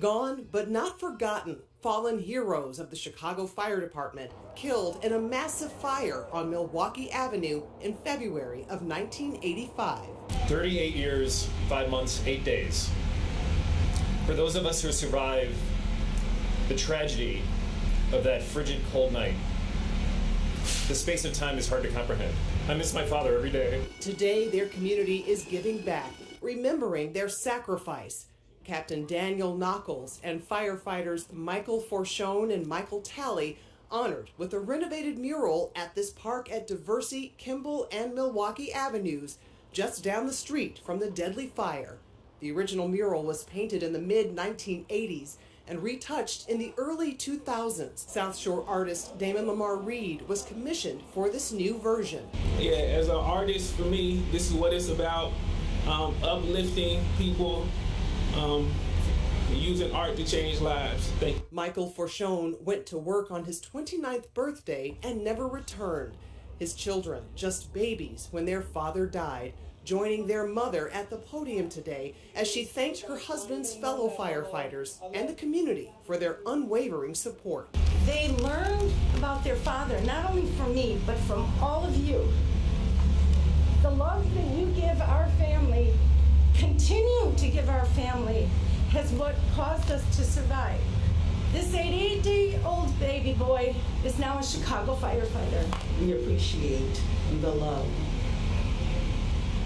Gone but not forgotten, fallen heroes of the Chicago Fire Department killed in a massive fire on Milwaukee Avenue in February of 1985. 38 years, 5 months, 8 days. For those of us who survived the tragedy of that frigid cold night, the space of time is hard to comprehend. I miss my father every day. Today, their community is giving back, remembering their sacrifice Captain Daniel Nockels and firefighters Michael Forchione and Michael Talley honored with a renovated mural at this park at Diversey, Kimball, and Milwaukee Avenues, just down the street from the deadly fire. The original mural was painted in the mid 1980s and retouched in the early 2000s. South Shore artist Damon Lamar Reed was commissioned for this new version. Yeah, as an artist, for me, this is what it's about um, uplifting people um, using art to change lives. Thank you. Michael Forchione went to work on his 29th birthday and never returned. His children, just babies when their father died, joining their mother at the podium today as she thanked her husband's fellow firefighters and the community for their unwavering support. They learned about their father, not only from me, but from all of you. The love that you give our family continue to give our family has what caused us to survive. This 88-day-old baby boy is now a Chicago firefighter. We appreciate the love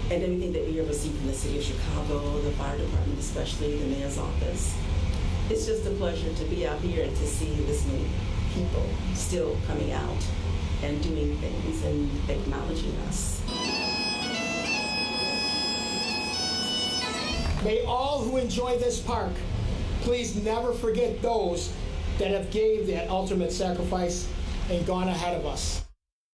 and everything that we have received from the city of Chicago, the fire department, especially the mayor's office. It's just a pleasure to be out here and to see this many people still coming out and doing things and acknowledging us. May all who enjoy this park please never forget those that have gave that ultimate sacrifice and gone ahead of us.